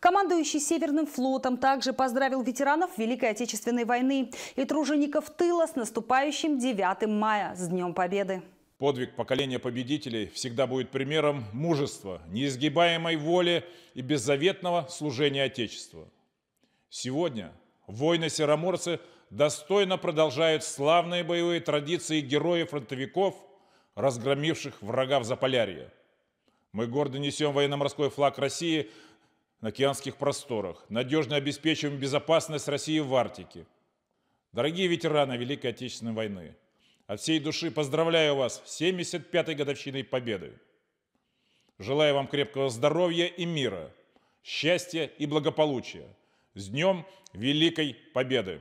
Командующий Северным флотом также поздравил ветеранов Великой Отечественной войны и тружеников тыла с наступающим 9 мая, с Днем Победы. Подвиг поколения победителей всегда будет примером мужества, неизгибаемой воли и беззаветного служения Отечеству. Сегодня воины-сероморцы достойно продолжают славные боевые традиции героев-фронтовиков, разгромивших врага в Заполярье. Мы гордо несем военно-морской флаг России на океанских просторах, надежно обеспечиваем безопасность России в Арктике. Дорогие ветераны Великой Отечественной войны, от всей души поздравляю вас с 75-й годовщиной Победы. Желаю вам крепкого здоровья и мира, счастья и благополучия. С Днем Великой Победы!